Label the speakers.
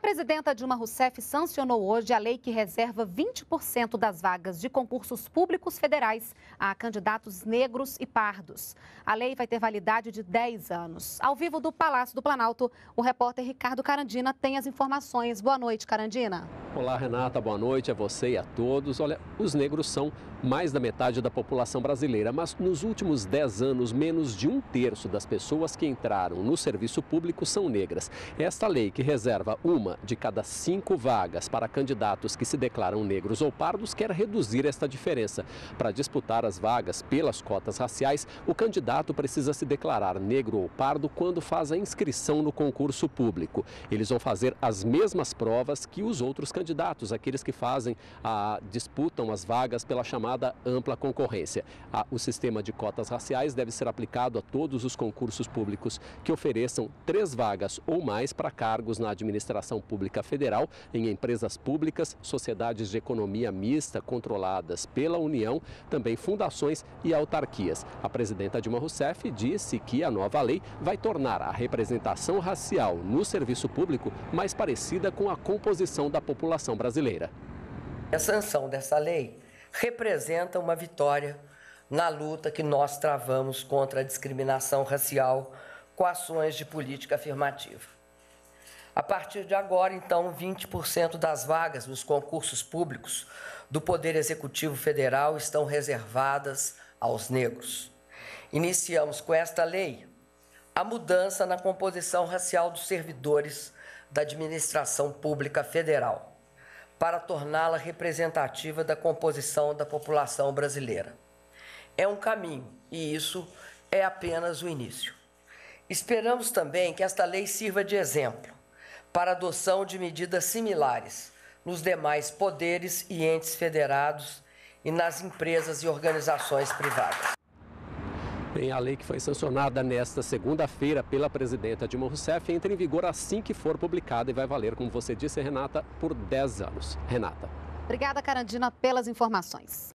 Speaker 1: A presidenta Dilma Rousseff sancionou hoje a lei que reserva 20% das vagas de concursos públicos federais a candidatos negros e pardos. A lei vai ter validade de 10 anos. Ao vivo do Palácio do Planalto, o repórter Ricardo Carandina tem as informações. Boa noite, Carandina.
Speaker 2: Olá, Renata. Boa noite a você e a todos. Olha, os negros são mais da metade da população brasileira, mas nos últimos 10 anos, menos de um terço das pessoas que entraram no serviço público são negras. Esta lei, que reserva uma de cada cinco vagas para candidatos que se declaram negros ou pardos, quer reduzir esta diferença. Para disputar as vagas pelas cotas raciais, o candidato precisa se declarar negro ou pardo quando faz a inscrição no concurso público. Eles vão fazer as mesmas provas que os outros candidatos, aqueles que fazem a disputam as vagas pela chamada ampla concorrência. O sistema de cotas raciais deve ser aplicado a todos os concursos públicos que ofereçam três vagas ou mais para cargos na administração pública federal, em empresas públicas, sociedades de economia mista controladas pela União, também fundações e autarquias. A presidenta Dilma Rousseff disse que a nova lei vai tornar a representação racial no serviço público mais parecida com a composição da população brasileira.
Speaker 3: A sanção dessa lei representa uma vitória na luta que nós travamos contra a discriminação racial com ações de política afirmativa. A partir de agora, então, 20% das vagas nos concursos públicos do Poder Executivo Federal estão reservadas aos negros. Iniciamos com esta lei a mudança na composição racial dos servidores da administração pública federal para torná-la representativa da composição da população brasileira. É um caminho e isso é apenas o início. Esperamos também que esta lei sirva de exemplo para a adoção de medidas similares nos demais poderes e entes federados e nas empresas e organizações privadas.
Speaker 2: Bem, a lei que foi sancionada nesta segunda-feira pela presidenta Dilma Rousseff entra em vigor assim que for publicada e vai valer, como você disse, Renata, por 10 anos. Renata.
Speaker 1: Obrigada, Carandina, pelas informações.